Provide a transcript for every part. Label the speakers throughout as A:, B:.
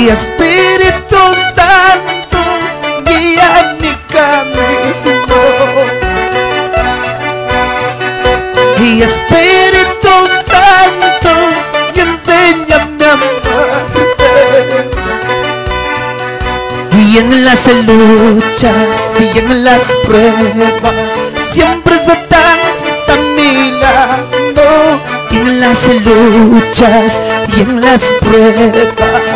A: Y Espíritu Santo, guía mi camino. Y Espíritu Santo, enséñame a amarte. Y en las luchas y en las pruebas, siempre estás a. Y en las luchas y en las pruebas,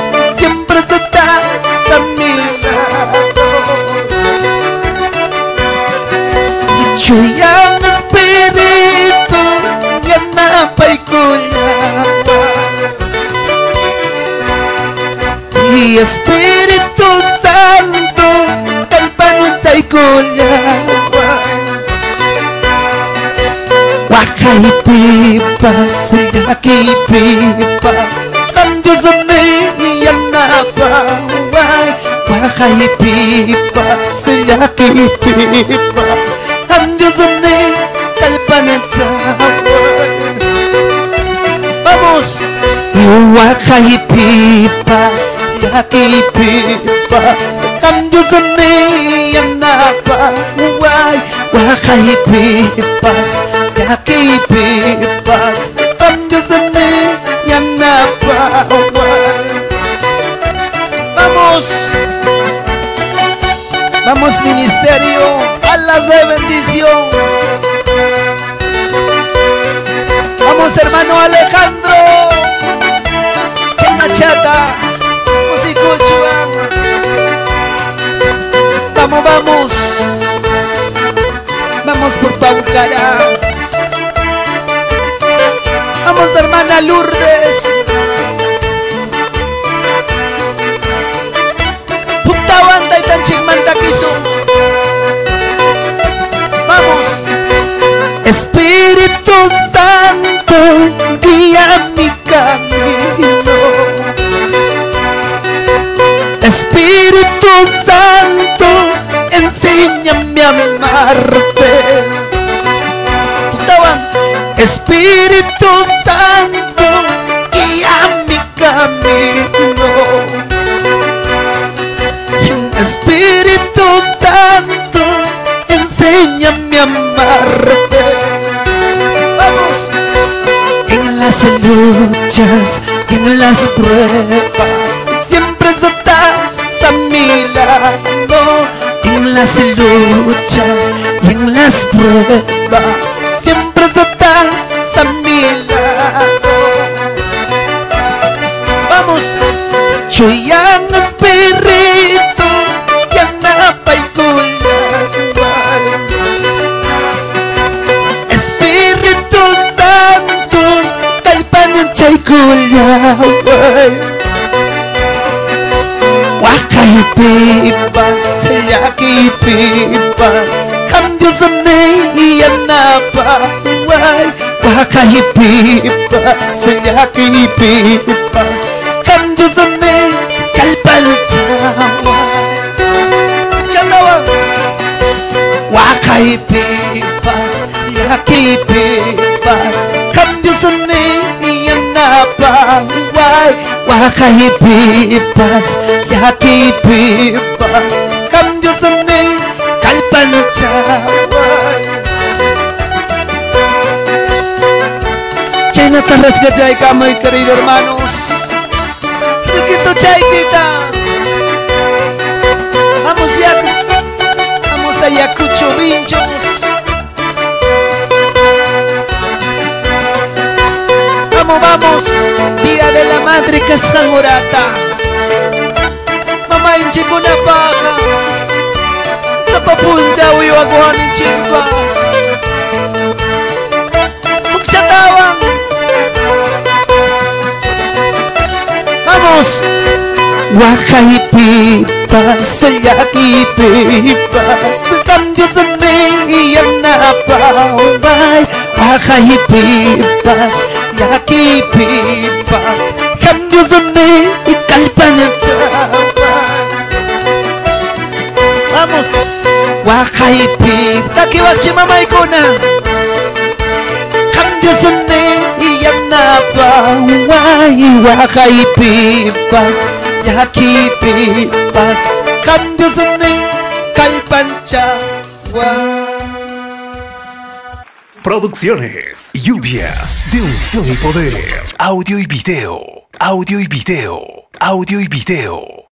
A: mergulhava Paca e pipas, serraque pipas Andes amei e andava e pipas, serraque pipas Andes amei, calpanachava Vamos! Eu e pipas, serraque pipas Andes amei a napa. Waka y pipas, yaki pipas, cambios a mí y a napa. Vamos. Vamos ministerio, alas de bendición. Vamos hermano Alejandro. Vamos hermana Lourdes. Puktawanda y Tanchigmantaquizo. Vamos. Espíritu Santo, guía mi camino. Espíritu Santo, enséñame a amarte. Espíritu Santo, guía mi camino. Espíritu Santo, enséñame a amarte. Vamos. En las luchas, en las pruebas, siempre estás a mi lado. En las luchas en las pruebas, siempre estás yang espiritu yang napa espiritu Santo kalpanan chay kulyaway wakai pipas, laki pipas Kamdiusane yang napa way wakai pipas, laki pipas Kamdiusane bebas kamu Kambil seni nabang Wai Wakai bebas Yaki bebas. Kambil seni Kalpan cawai China terres gajai kami querido hermanos Kita chay kita. Vamos ya Vamos a kucu Vinchos chikuna paka sapapunja uyu waguhani chimba mukchatawa vamos Wahai pipas, laki pipas Tandio sembilan apa umay Wahai pipas, laki pipas Tandio sembilan kalpanat napa, Waka y pipas, y aquí vivas cambios en el calpanchagua.
B: Producciones, lluvias de unción y poder, audio y video, audio y video, audio y video.